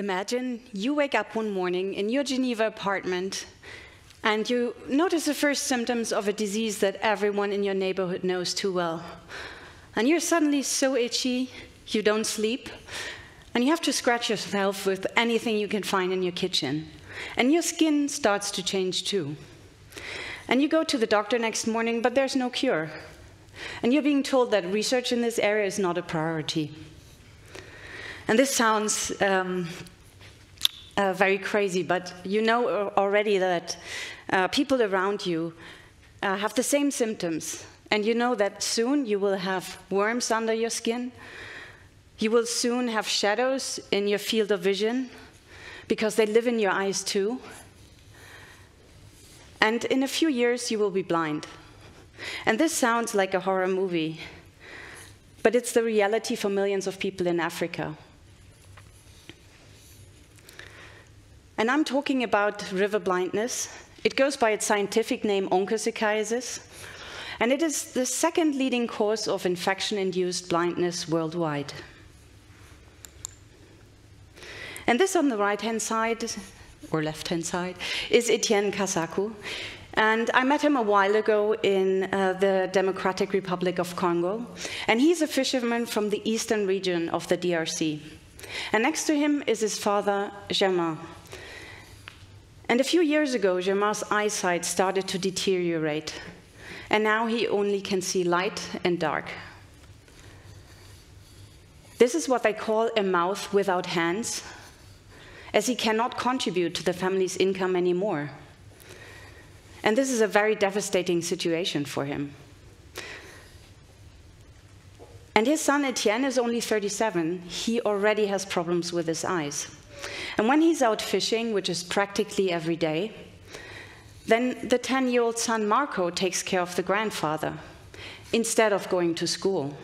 Imagine you wake up one morning in your Geneva apartment and you notice the first symptoms of a disease that everyone in your neighborhood knows too well. And you're suddenly so itchy, you don't sleep, and you have to scratch yourself with anything you can find in your kitchen. And your skin starts to change too. And you go to the doctor next morning, but there's no cure. And you're being told that research in this area is not a priority. And this sounds um, uh, very crazy, but you know already that uh, people around you uh, have the same symptoms. And you know that soon you will have worms under your skin. You will soon have shadows in your field of vision because they live in your eyes too. And in a few years, you will be blind. And this sounds like a horror movie, but it's the reality for millions of people in Africa. And I'm talking about river blindness. It goes by its scientific name, onchocerciasis, and it is the second leading cause of infection-induced blindness worldwide. And this on the right-hand side, or left-hand side, is Etienne Kasaku. And I met him a while ago in uh, the Democratic Republic of Congo. And he's a fisherman from the eastern region of the DRC. And next to him is his father, Germain. And a few years ago, Germain's eyesight started to deteriorate, and now he only can see light and dark. This is what they call a mouth without hands, as he cannot contribute to the family's income anymore. And this is a very devastating situation for him. And his son Etienne is only 37. He already has problems with his eyes. And when he's out fishing, which is practically every day, then the 10 year old son Marco takes care of the grandfather instead of going to school.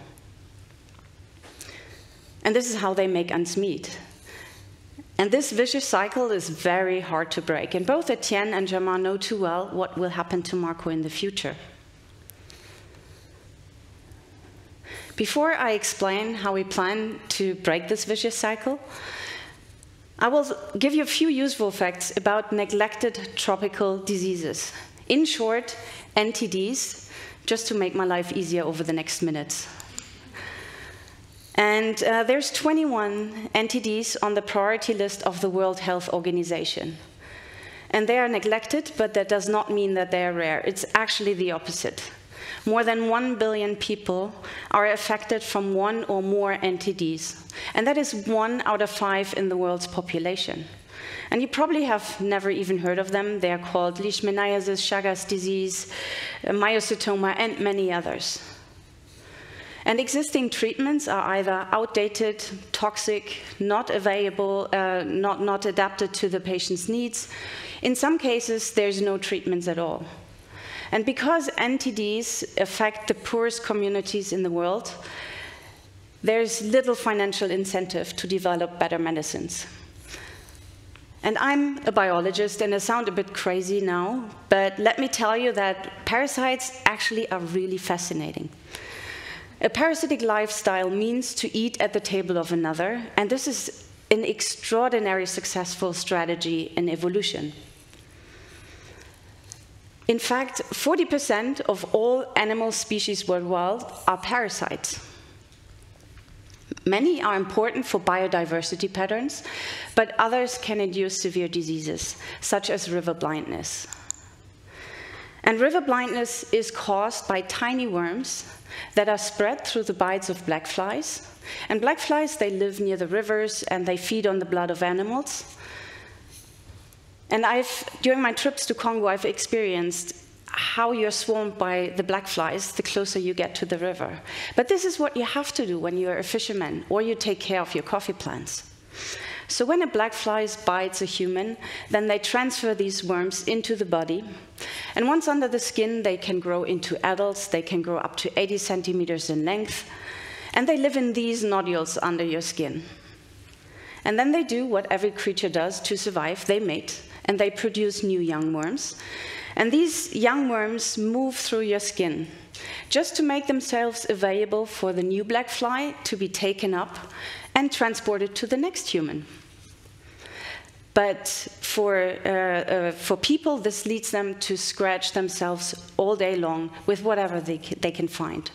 And this is how they make ends meet. And this vicious cycle is very hard to break. And both Etienne and Germain know too well what will happen to Marco in the future. Before I explain how we plan to break this vicious cycle, I will give you a few useful facts about neglected tropical diseases. In short, NTDs, just to make my life easier over the next minutes. And uh, there's 21 NTDs on the priority list of the World Health Organization. And they are neglected, but that does not mean that they are rare. It's actually the opposite. More than 1 billion people are affected from one or more NTDs. And that is one out of five in the world's population. And you probably have never even heard of them. They are called leishmaniasis, Chagas disease, uh, mycetoma, and many others. And existing treatments are either outdated, toxic, not available, uh, not, not adapted to the patient's needs. In some cases, there's no treatments at all. And because NTDs affect the poorest communities in the world, there's little financial incentive to develop better medicines. And I'm a biologist, and I sound a bit crazy now, but let me tell you that parasites actually are really fascinating. A parasitic lifestyle means to eat at the table of another, and this is an extraordinary successful strategy in evolution. In fact, 40% of all animal species worldwide are parasites. Many are important for biodiversity patterns, but others can induce severe diseases, such as river blindness. And river blindness is caused by tiny worms that are spread through the bites of black flies. And black flies, they live near the rivers and they feed on the blood of animals. And I've, during my trips to Congo, I've experienced how you're swarmed by the black flies the closer you get to the river. But this is what you have to do when you're a fisherman or you take care of your coffee plants. So when a black fly bites a human, then they transfer these worms into the body. And once under the skin, they can grow into adults. They can grow up to 80 centimeters in length. And they live in these nodules under your skin. And then they do what every creature does to survive. They mate and they produce new young worms. And these young worms move through your skin just to make themselves available for the new black fly to be taken up and transported to the next human. But for, uh, uh, for people, this leads them to scratch themselves all day long with whatever they, they can find.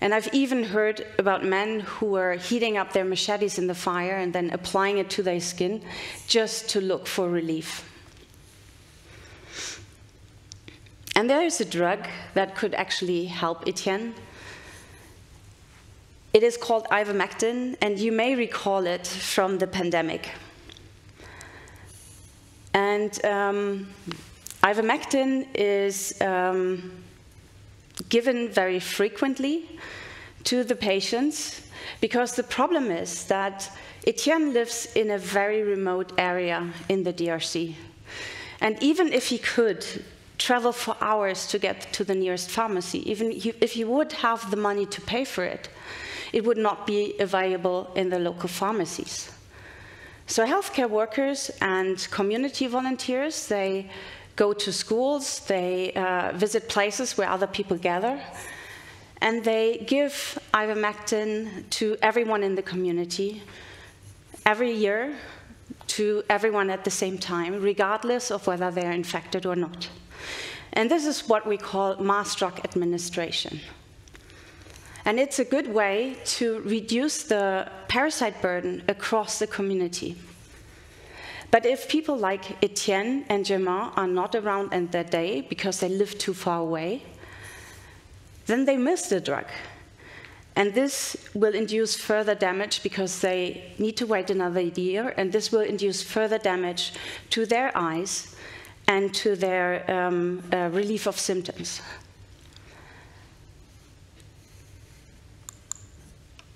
And I've even heard about men who are heating up their machetes in the fire and then applying it to their skin just to look for relief. And there is a drug that could actually help Etienne. It is called ivermectin, and you may recall it from the pandemic. And um, ivermectin is um, given very frequently to the patients because the problem is that Etienne lives in a very remote area in the DRC. And even if he could travel for hours to get to the nearest pharmacy, even if he would have the money to pay for it, it would not be available in the local pharmacies. So healthcare workers and community volunteers, they go to schools, they uh, visit places where other people gather, and they give ivermectin to everyone in the community every year to everyone at the same time, regardless of whether they're infected or not. And this is what we call mass drug administration. And it's a good way to reduce the parasite burden across the community. But if people like Etienne and Germain are not around on that day because they live too far away, then they miss the drug. And this will induce further damage because they need to wait another year, and this will induce further damage to their eyes and to their um, uh, relief of symptoms.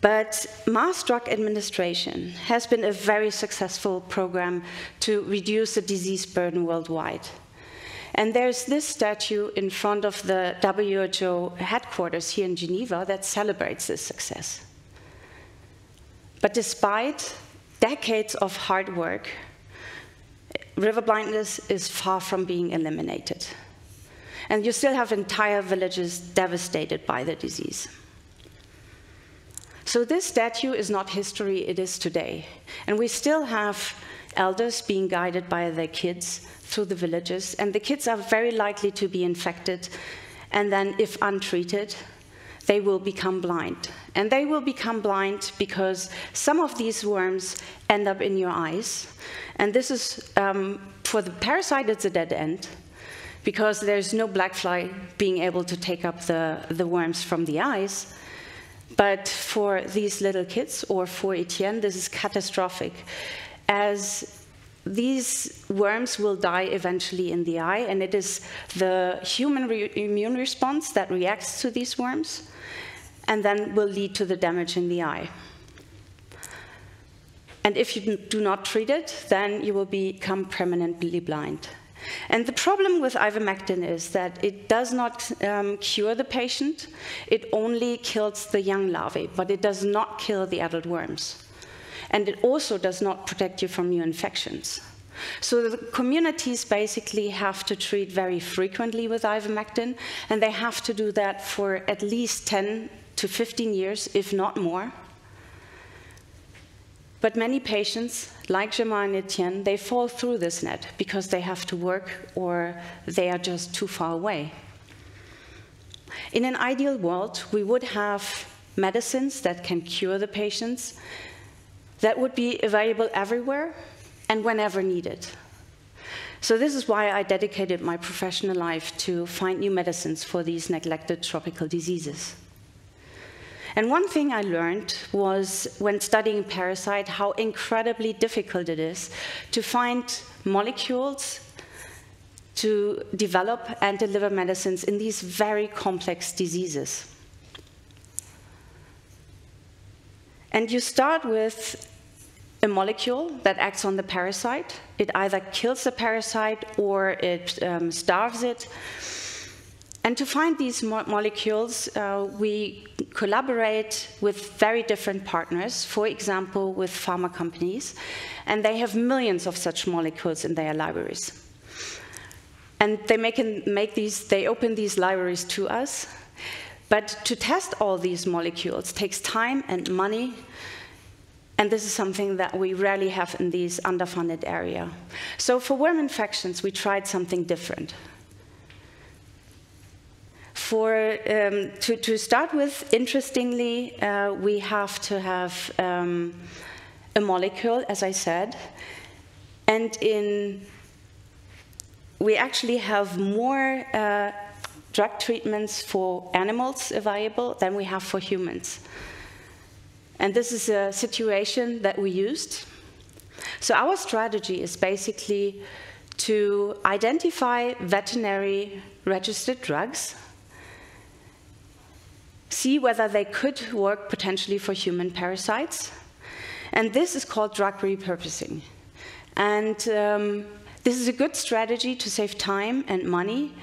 But mass drug administration has been a very successful program to reduce the disease burden worldwide. And there's this statue in front of the WHO headquarters here in Geneva that celebrates this success. But despite decades of hard work, river blindness is far from being eliminated. And you still have entire villages devastated by the disease. So this statue is not history, it is today. And we still have elders being guided by their kids through the villages, and the kids are very likely to be infected, and then, if untreated, they will become blind. And they will become blind because some of these worms end up in your eyes. And this is, um, for the parasite, it's a dead end because there's no black fly being able to take up the, the worms from the eyes. But for these little kids or for Etienne, this is catastrophic, as these worms will die eventually in the eye, and it is the human re immune response that reacts to these worms and then will lead to the damage in the eye. And if you do not treat it, then you will become permanently blind. And the problem with ivermectin is that it does not um, cure the patient, it only kills the young larvae, but it does not kill the adult worms. And it also does not protect you from new infections. So the communities basically have to treat very frequently with ivermectin, and they have to do that for at least 10 to 15 years, if not more. But many patients, like Germain and Etienne, they fall through this net because they have to work or they are just too far away. In an ideal world, we would have medicines that can cure the patients that would be available everywhere and whenever needed. So this is why I dedicated my professional life to find new medicines for these neglected tropical diseases. And one thing I learned was when studying parasite how incredibly difficult it is to find molecules to develop and deliver medicines in these very complex diseases. And you start with a molecule that acts on the parasite. It either kills the parasite or it um, starves it. And to find these mo molecules, uh, we collaborate with very different partners, for example, with pharma companies, and they have millions of such molecules in their libraries. And they make, make these, they open these libraries to us, but to test all these molecules takes time and money, And this is something that we rarely have in these underfunded area. So for worm infections, we tried something different. For, um, to, to, start with, interestingly, uh, we have to have um, a molecule, as I said, and in we actually have more uh, drug treatments for animals available than we have for humans. And this is a situation that we used. So our strategy is basically to identify veterinary registered drugs, see whether they could work potentially for human parasites, and this is called drug repurposing. And um, this is a good strategy to save time and money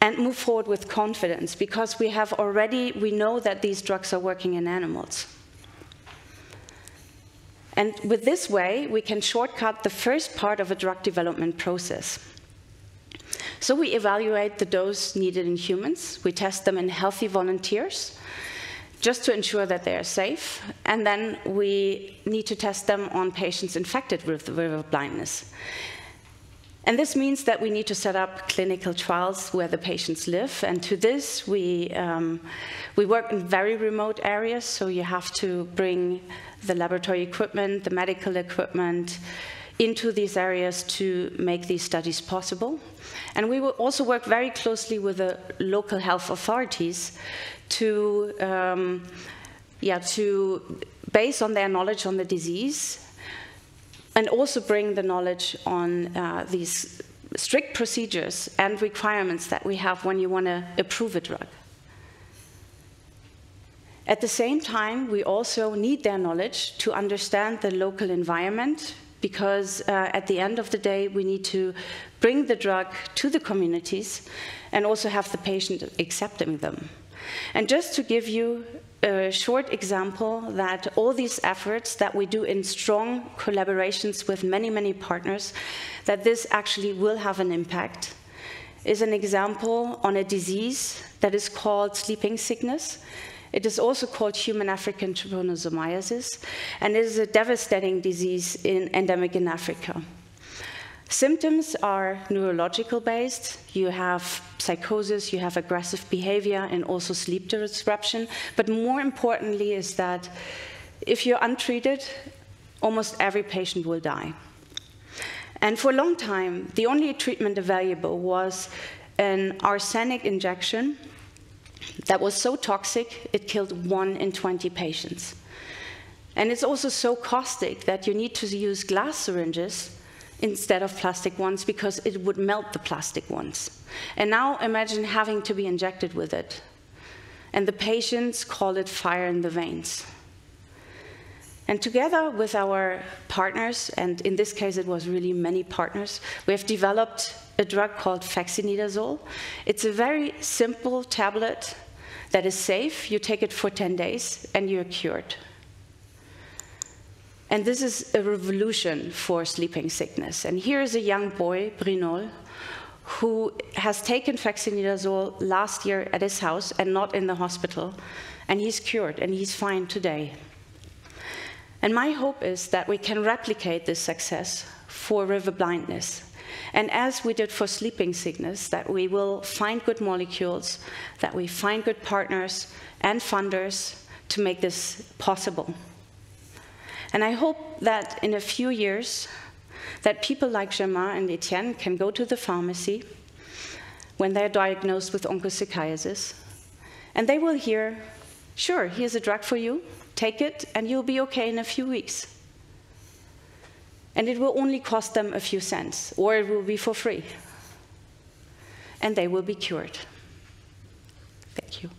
and move forward with confidence because we have already, we know that these drugs are working in animals. And with this way, we can shortcut the first part of a drug development process. So we evaluate the dose needed in humans, we test them in healthy volunteers, just to ensure that they are safe, and then we need to test them on patients infected with river blindness. And this means that we need to set up clinical trials where the patients live. And to this, we, um, we work in very remote areas, so you have to bring the laboratory equipment, the medical equipment, into these areas to make these studies possible. And we will also work very closely with the local health authorities to, um, yeah, to base on their knowledge on the disease and also bring the knowledge on uh, these strict procedures and requirements that we have when you want to approve a drug. At the same time, we also need their knowledge to understand the local environment because uh, at the end of the day, we need to bring the drug to the communities and also have the patient accepting them. And just to give you a short example that all these efforts that we do in strong collaborations with many, many partners, that this actually will have an impact, is an example on a disease that is called sleeping sickness. It is also called human African trypanosomiasis, and it is a devastating disease in, endemic in Africa. Symptoms are neurological based. You have psychosis, you have aggressive behavior, and also sleep disruption. But more importantly, is that if you're untreated, almost every patient will die. And for a long time, the only treatment available was an arsenic injection that was so toxic it killed one in 20 patients. And it's also so caustic that you need to use glass syringes instead of plastic ones because it would melt the plastic ones. And now imagine having to be injected with it. And the patients call it fire in the veins. And together with our partners, and in this case it was really many partners, we have developed a drug called fexinidazole. It's a very simple tablet that is safe. You take it for 10 days and you're cured. And this is a revolution for sleeping sickness. And here is a young boy, Brinol, who has taken fexinidazole last year at his house and not in the hospital. And he's cured and he's fine today. And my hope is that we can replicate this success for river blindness. And as we did for sleeping sickness, that we will find good molecules, that we find good partners and funders to make this possible. And I hope that in a few years, that people like Germain and Etienne can go to the pharmacy when they're diagnosed with onchocerciasis, and they will hear, sure, here's a drug for you, take it, and you'll be okay in a few weeks. And it will only cost them a few cents, or it will be for free. And they will be cured. Thank you.